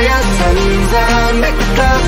Yeah, tens and make up.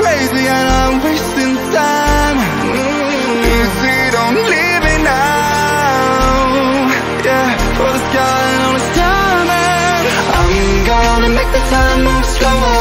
crazy and I'm wasting time. Please, we don't leave me now? Yeah, for the sky and all the time I'm gonna make the time move slower.